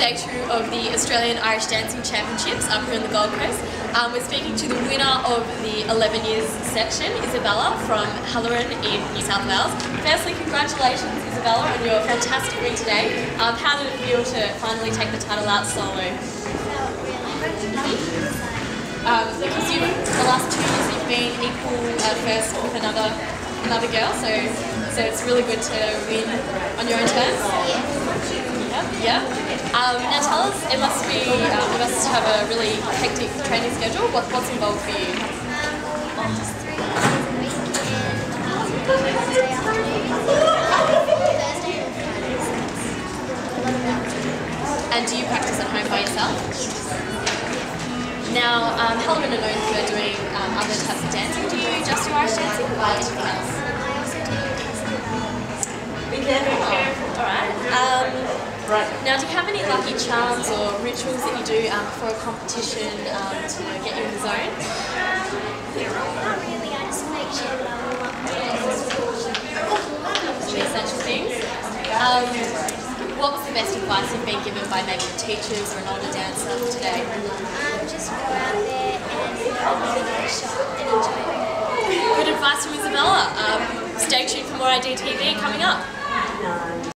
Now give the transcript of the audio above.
day two of the Australian Irish Dancing Championships up here in the Gold Coast. Um, we're speaking to the winner of the 11 years section, Isabella from Halloran in New South Wales. Firstly, congratulations Isabella on your fantastic win today. Um, how did it feel to finally take the title out solo? Um, because you, the last two years you've been equal at first with another another girl, so so it's really good to win on your own terms. Yeah. Um, now tell us, it must be, um, you must have a really hectic training schedule. What, what's involved for you? And do you practice at home by yourself? Now, um, Halloran are doing um, other types of dancing. Do you just do Irish dancing or anything else? Now, do you have any lucky charms or rituals that you do um, for a competition um, to get you in the zone? Not really, I just make sure that I'm all up there in the essential things. Um, what was the best advice you've been given by maybe teachers or an older dancer today? Um, just go out there and give it a shot and enjoy it. Good advice from Isabella. Um, stay tuned for more IDTV coming up.